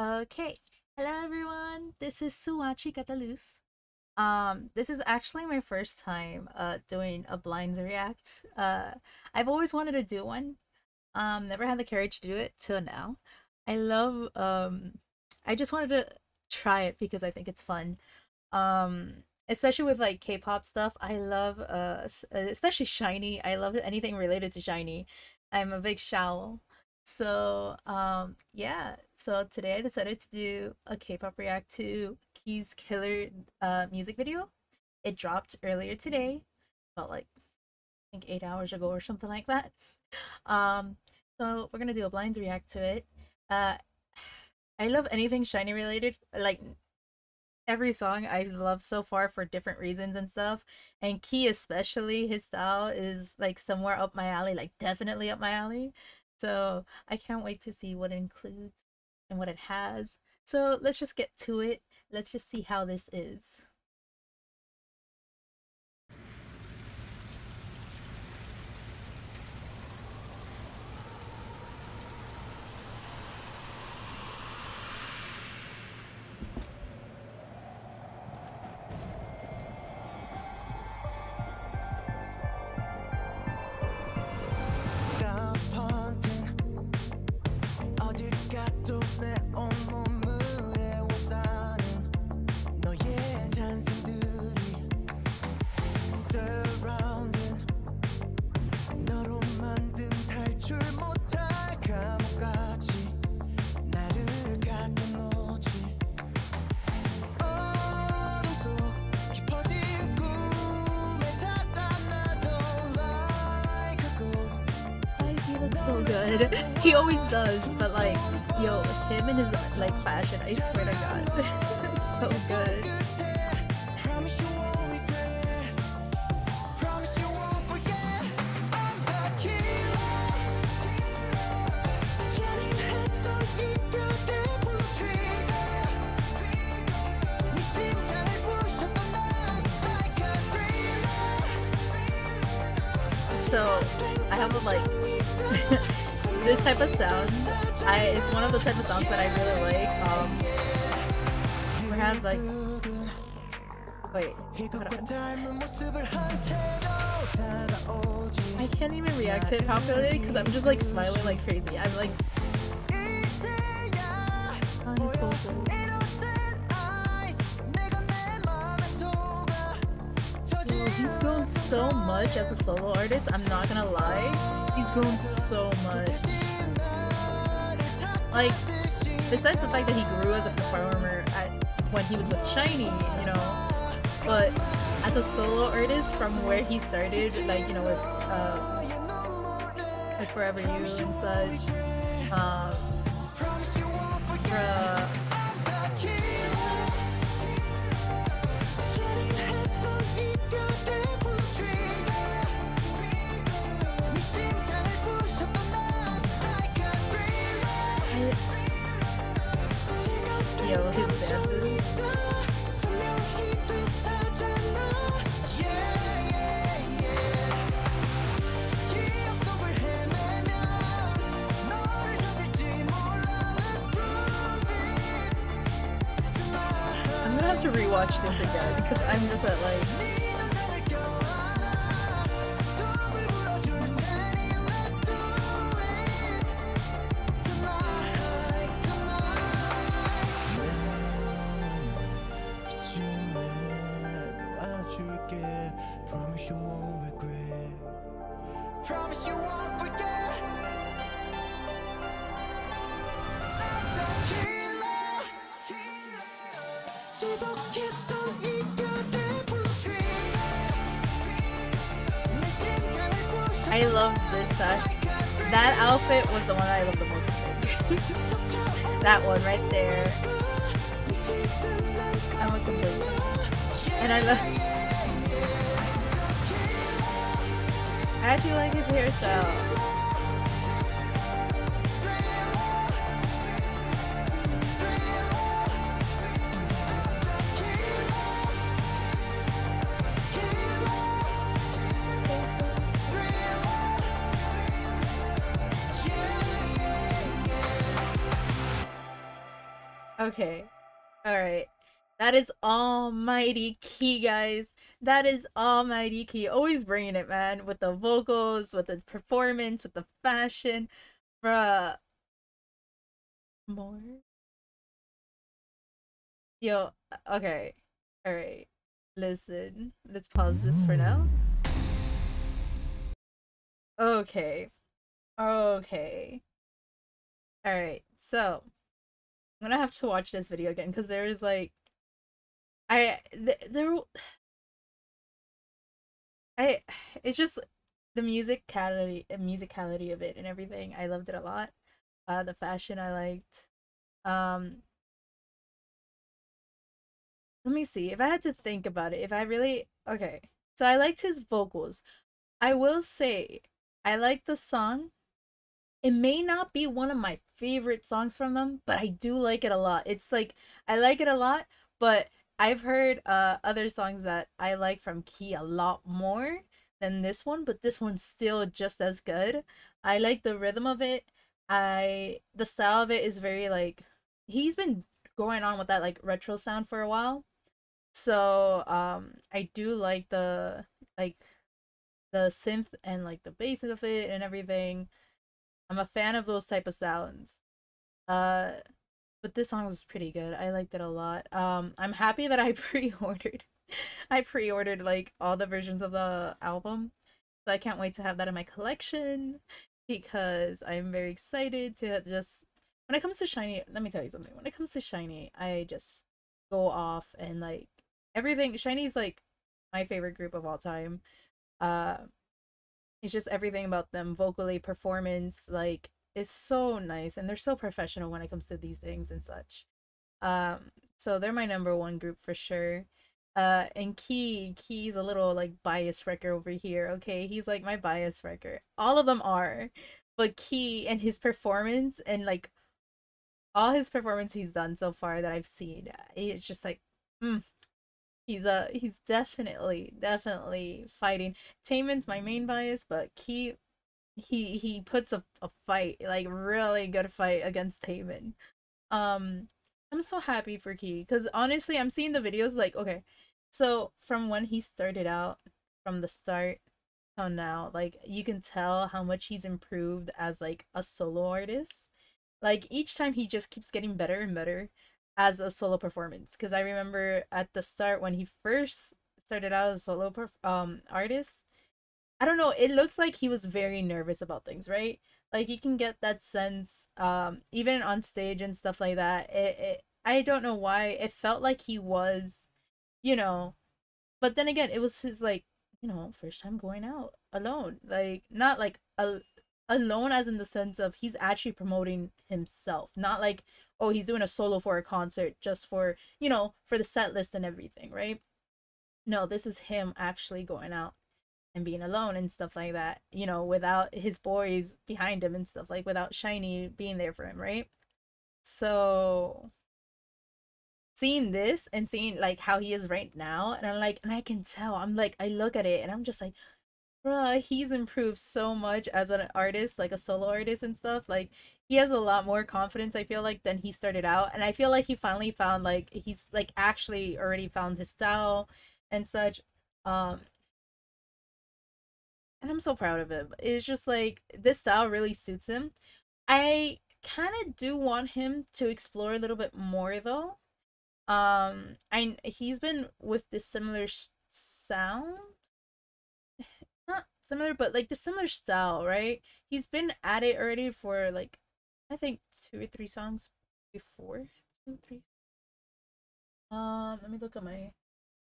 Okay, hello everyone. This is Suachi Catulus. Um, this is actually my first time uh doing a blinds react. Uh, I've always wanted to do one. Um, never had the courage to do it till now. I love um, I just wanted to try it because I think it's fun. Um, especially with like K-pop stuff. I love uh, especially SHINee. I love anything related to SHINee. I'm a big Xiao so um yeah, so today I decided to do a K-pop react to Key's Killer uh music video. It dropped earlier today, about like I think eight hours ago or something like that. Um so we're gonna do a blinds react to it. Uh I love anything SHINee related. Like every song I love so far for different reasons and stuff. And Key especially, his style is like somewhere up my alley, like definitely up my alley. So I can't wait to see what it includes and what it has. So let's just get to it. Let's just see how this is. So good. He always does, but like, yo, him and his like fashion, I swear to God, so good. So I have a like this type of sound I is one of the type of sounds that I really like. Um, has like wait, I can't even react to it properly because I'm just like smiling like crazy. I'm like. he's grown so much as a solo artist, I'm not gonna lie he's grown so much. Like, besides the fact that he grew as a performer at, when he was with SHINee, you know, but as a solo artist from where he started, like, you know, with, uh, with Forever You and such, um, again because I'm just at like I love this fashion. That outfit was the one I loved the most. that one right there. I'm a complete. And I love. I actually like his hairstyle. Okay. Alright. That is almighty key, guys. That is almighty key. Always bringing it, man. With the vocals, with the performance, with the fashion. Bruh. More? Yo, uh, okay. Alright. Listen. Let's pause this for now. Okay. Okay. Alright, so. I'm gonna have to watch this video again because there is like I th- there I it's just the musicality musicality of it and everything. I loved it a lot. Uh the fashion I liked. Um Let me see. If I had to think about it, if I really okay. So I liked his vocals. I will say I like the song. It may not be one of my favorite songs from them, but I do like it a lot. It's like I like it a lot, but I've heard uh other songs that I like from Key a lot more than this one, but this one's still just as good. I like the rhythm of it. I the style of it is very like he's been going on with that like retro sound for a while. So um I do like the like the synth and like the bass of it and everything. I'm a fan of those type of sounds. Uh but this song was pretty good. I liked it a lot. Um, I'm happy that I pre-ordered. I pre-ordered like all the versions of the album, so I can't wait to have that in my collection because I'm very excited to just. When it comes to SHINee, let me tell you something. When it comes to SHINee, I just go off and like everything. SHINee's like my favorite group of all time. Uh, it's just everything about them, vocally, performance, like is so nice and they're so professional when it comes to these things and such. Um, so they're my number one group for sure. Uh, and Key, Key's a little like bias wrecker over here. Okay, he's like my bias wrecker. All of them are, but Key and his performance and like all his performance he's done so far that I've seen, it's just like, mm, he's a uh, he's definitely definitely fighting. Taemin's my main bias, but Key he he puts a, a fight like really good fight against Taemin. Um, I'm so happy for Key because honestly, I'm seeing the videos like okay, so from when he started out, from the start till now, like you can tell how much he's improved as like a solo artist. Like each time he just keeps getting better and better as a solo performance. Because I remember at the start when he first started out as a solo um artist I don't know, it looks like he was very nervous about things, right? Like you can get that sense um even on stage and stuff like that. It, it I don't know why it felt like he was, you know, but then again, it was his like, you know, first time going out alone. Like not like a alone as in the sense of he's actually promoting himself, not like oh, he's doing a solo for a concert just for, you know, for the set list and everything, right? No, this is him actually going out and being alone and stuff like that, you know, without his boys behind him and stuff like without SHINee being there for him, right? So seeing this and seeing like how he is right now, and I'm like, and I can tell, I'm like, I look at it and I'm just like, bruh, he's improved so much as an artist, like a solo artist and stuff. Like he has a lot more confidence, I feel like, than he started out. And I feel like he finally found like he's like actually already found his style and such. Um and I'm so proud of him. It's just like this style really suits him. I kind of do want him to explore a little bit more though. Um, I he's been with this similar sound, similar, but like the similar style, right? He's been at it already for like I think two or three songs before two three. Um, let me look at my.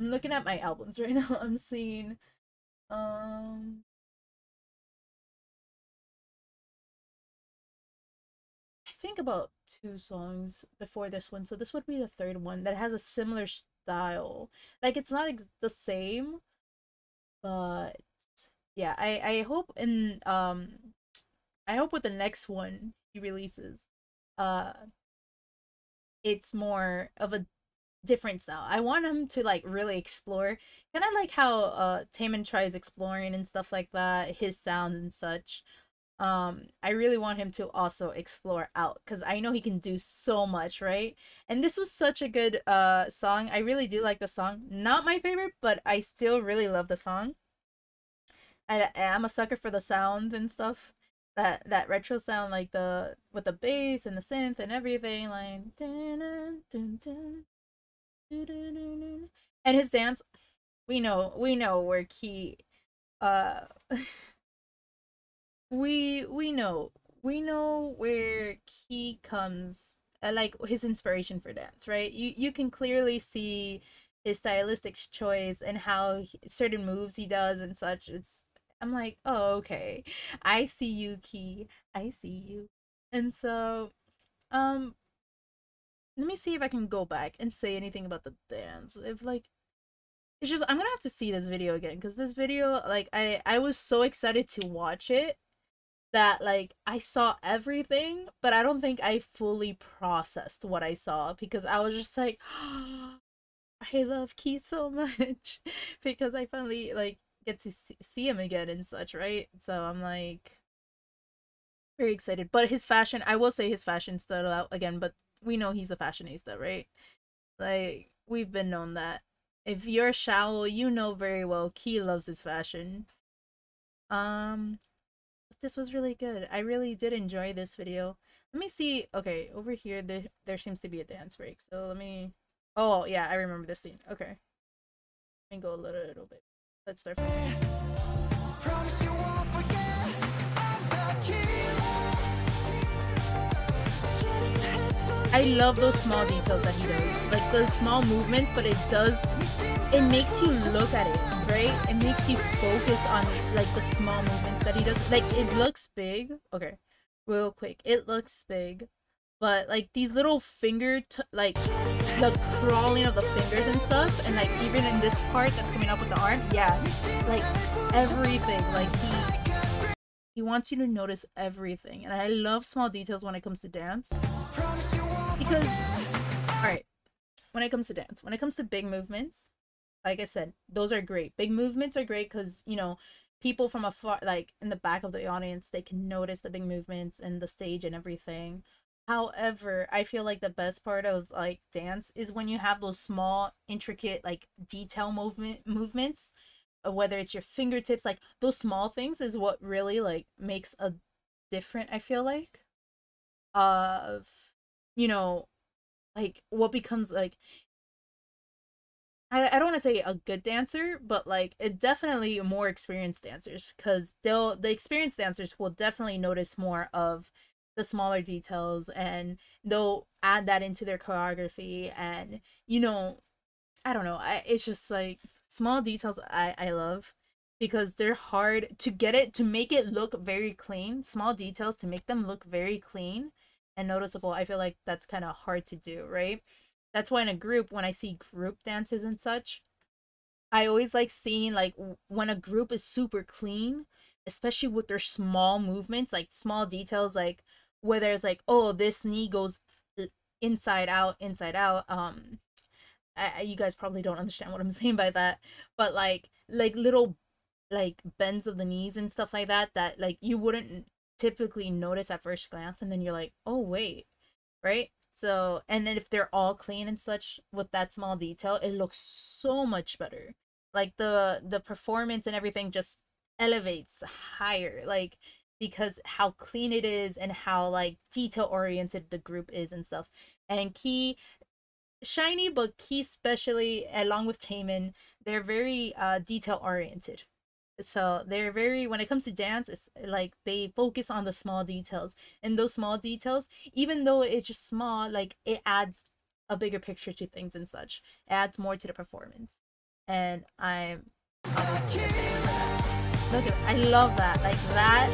I'm looking at my albums right now. I'm seeing um I think about two songs before this one. So this would be the third one that has a similar style. Like it's not the same, but yeah, I I hope in um I hope with the next one he releases uh it's more of a different style. I want him to like really explore, kind of like how uh Taemin tries exploring and stuff like that, his sounds and such. um i really want him to also explore out because i know he can do so much right and this was such a good uh song i really do like the song not my favorite but i still really love the song I, i'm a sucker for the sound and stuff that that retro sound like the with the bass and the synth and everything like dun, dun, dun, and his dance we know we know where key uh we we know we know where he comes uh, like his inspiration for dance right? You you can clearly see his stylistic choice and how he, certain moves he does and such. It's i'm like oh okay. I see you key. I see you. And so um let me see if i can go back and say anything about the dance. If like it's just i'm gonna have to see this video again because this video like i i was so excited to watch it that like I saw everything, but I don't think I fully processed what I saw because I was just like, oh, I love Key so much because I finally like get to see him again and such, right? So I'm like very excited. But his fashion, I will say his fashion stood out again, but we know he's a fashionista, right? Like we've been known that. If you're Shawol, you know very well Key loves his fashion. Um, this was really good. I really did enjoy this video. Let me see. Okay, over here, there, there seems to be a dance break. So let me... Oh, yeah, I remember this scene. Okay. Let me go a little, little bit. Let's start from I love those small details that he does. Like the small movements, but it does it makes you look at it, right? It makes you focus on like the small movements that he does. Like it looks big. Okay, real quick, it looks big, but like these little finger, like the crawling of the fingers and stuff, and like even in this part that's coming up with the arm, yeah, like everything. Like he he wants you to notice everything, and I love small details when it comes to dance because, all right, when it comes to dance, when it comes to big movements, like I said, those are great. Big movements are great because, you know, people from afar, like in the back of the audience, they can notice the big movements and the stage and everything. However, I feel like the best part of like dance is when you have those small, intricate, like detail movement movements, uh, whether it's your fingertips, like those small things is what really like makes a different. I feel like, of, you know, like what becomes like I, I don't want to say a good dancer, but like it definitely more experienced dancers because they'll the experienced dancers will definitely notice more of the smaller details and they'll add that into their choreography and you know I don't know I it's just like small details I I love because they're hard to get it to make it look very clean small details to make them look very clean and noticeable I feel like that's kind of hard to do right? That's why in a group when i see group dances and such i always like seeing like when a group is super clean especially with their small movements like small details like whether it's like oh this knee goes inside out inside out um I, you guys probably don't understand what i'm saying by that but like like little like bends of the knees and stuff like that that like you wouldn't typically notice at first glance and then you're like oh wait right so, and then if they're all clean and such with that small detail, it looks so much better. Like the the performance and everything just elevates higher. Like because how clean it is and how like detail oriented the group is and stuff. And Key SHINee, but Key especially along with Taemin, they're very uh detail oriented so they're very when it comes to dance it's like they focus on the small details. And those small details even though it's just small like it adds a bigger picture to things and such. It adds more to the performance. And i'm look at i love that like that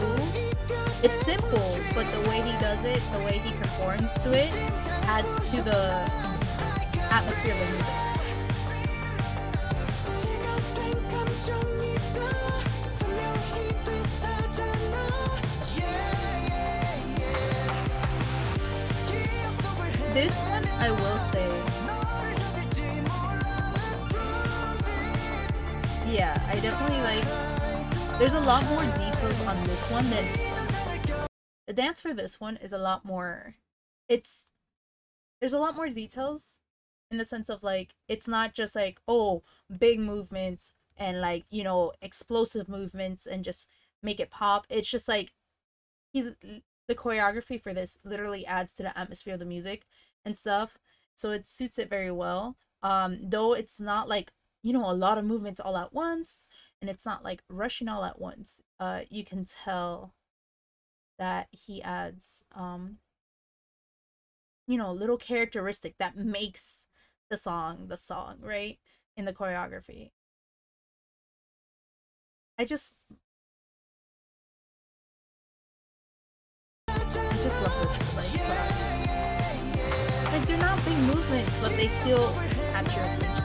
move is simple but the way he does it the way he performs to it adds to the atmosphere of the music This one, I will say. Yeah, I definitely like. There's a lot more details on this one than the dance for this one is a lot more it's there's a lot more details in the sense of like it's not just like oh big movements and like you know explosive movements and just make it pop. It's just like he the choreography for this literally adds to the atmosphere of the music and stuff so it suits it very well. Um though it's not like you know a lot of movements all at once and it's not like rushing all at once uh you can tell that he adds um you know a little characteristic that makes the song the song right in the choreography. I just i just love this like like they're not big movements but they still capture attention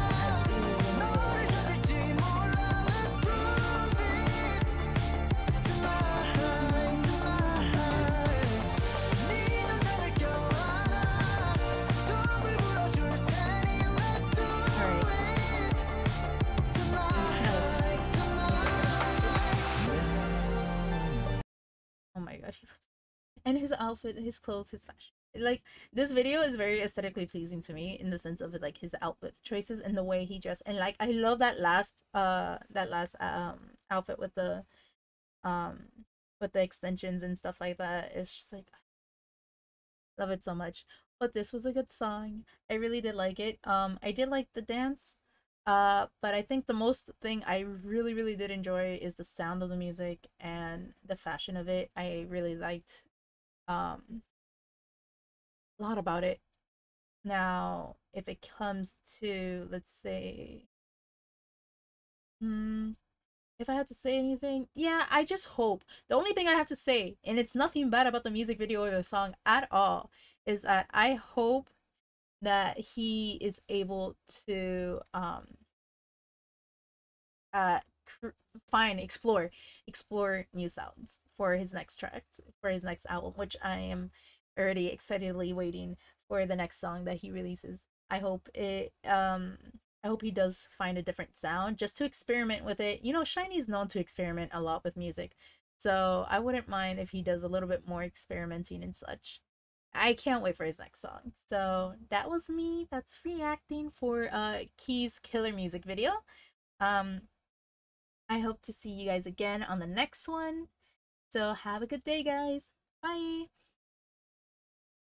and his outfit, his clothes, his fashion. Like this video is very aesthetically pleasing to me in the sense of like his outfit choices and the way he dressed. And like I love that last uh that last um outfit with the um with the extensions and stuff like that. It's just like love it so much. But this was a good song. I really did like it. Um I did like the dance. Uh, but I think the most thing I really, really did enjoy is the sound of the music and the fashion of it. I really liked um a lot about it. Now, if it comes to let's say hmm if I had to say anything, yeah, I just hope. The only thing I have to say, and it's nothing bad about the music video or the song at all, is that I hope that he is able to um uh find explore explore new sounds for his next track for his next album which i am already excitedly waiting for the next song that he releases i hope it um i hope he does find a different sound just to experiment with it you know SHINee's known to experiment a lot with music so i wouldn't mind if he does a little bit more experimenting and such I can't wait for his next song. So that was me. That's reacting for uh Key's killer music video. Um I hope to see you guys again on the next one. So have a good day guys. Bye.